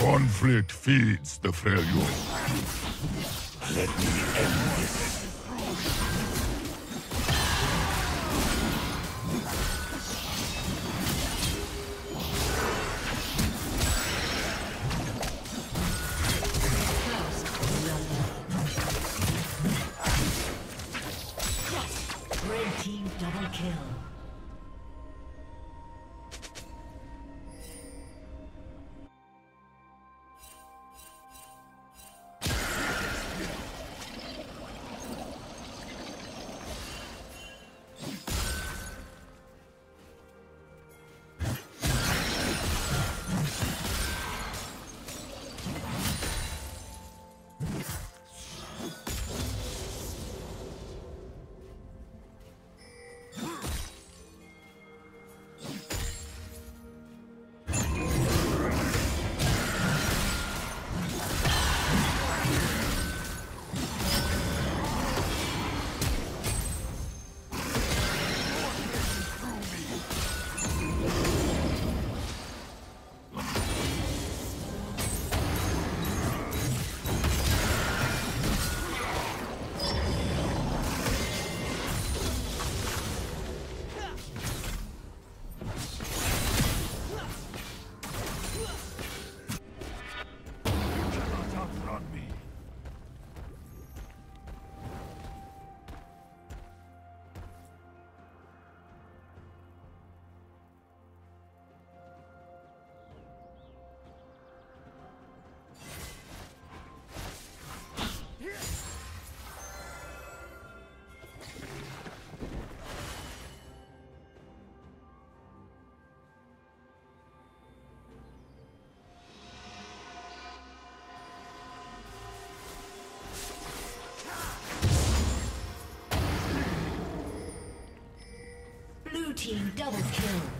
Conflict feeds the Freljord. Let me end this. Red team double kill. Double kill.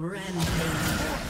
Rampage.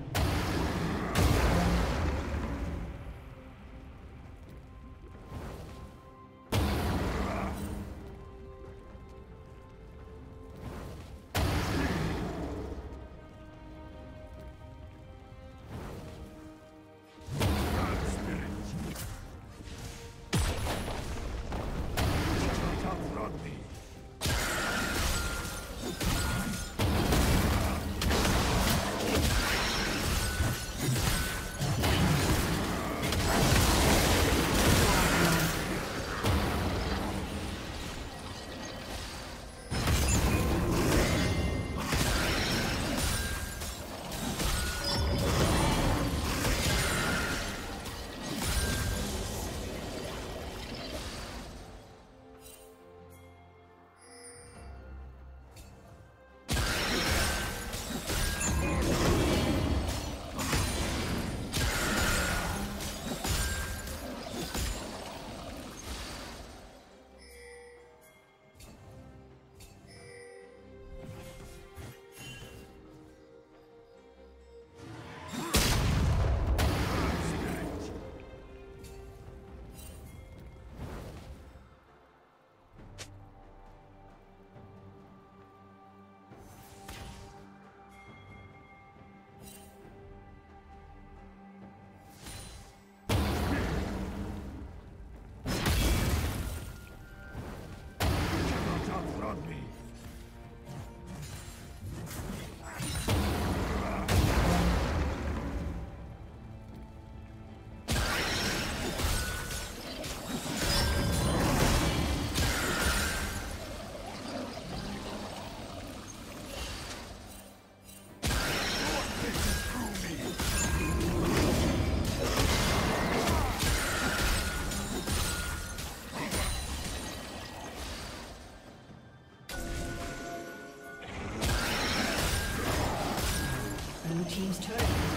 team's turret.